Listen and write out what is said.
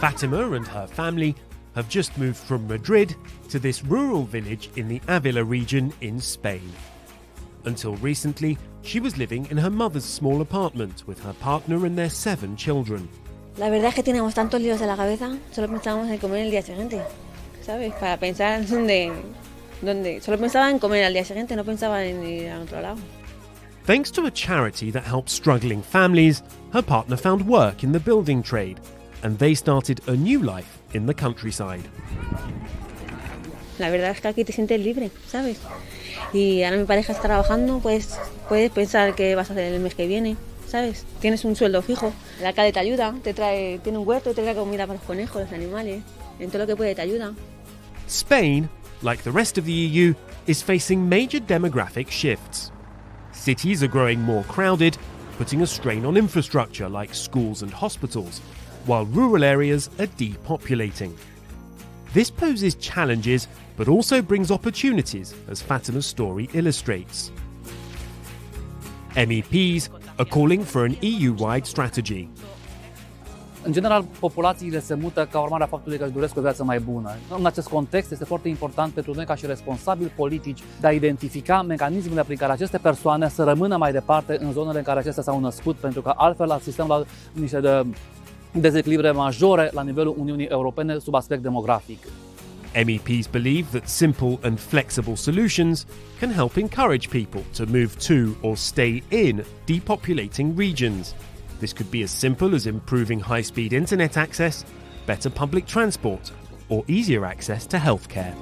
Fatima and her family have just moved from Madrid to this rural village in the Avila region in Spain. Until recently, she was living in her mother's small apartment with her partner and their seven children. La verdad es que teníamos tantos líos en la cabeza, solo pensábamos en comer el día siguiente, ¿sabes? Para pensar dónde, dónde. Solo pensaba en comer al día siguiente, no pensaba en ir a otro lado. Thanks to a charity that helps struggling families, her partner found work in the building trade, and they started a new life in the countryside. La verdad es que aquí te sientes libre, ¿sabes? Y ahora mi pareja está trabajando, pues puedes pensar qué vas a hacer el mes que viene, ¿sabes? Tienes un sueldo fijo, te ayuda, te trae, tiene un huerto, te trae comida para los conejos, los animales, en todo lo que puede te ayuda. Spain, like the rest of the EU, is facing major demographic shifts. Cities are growing more crowded, putting a strain on infrastructure like schools and hospitals, while rural areas are depopulating. This poses challenges but also brings opportunities, as Fatima's story illustrates. MEPs are calling for an EU wide strategy. În general, populațiile se mută ca urmare a faptului că își doresc o viață mai bună. În acest context, este foarte important pentru noi, ca și responsabili politici, de a identifica mecanismele prin care aceste persoane să rămână mai departe în zonele în care acestea s-au născut, pentru că altfel asistăm la niște de dezechilibre majore la nivelul Uniunii Europene sub aspect demografic. MEPs believe that simple and flexible solutions can help encourage people to move to or stay in depopulating regions. This could be as simple as improving high speed internet access, better public transport, or easier access to healthcare.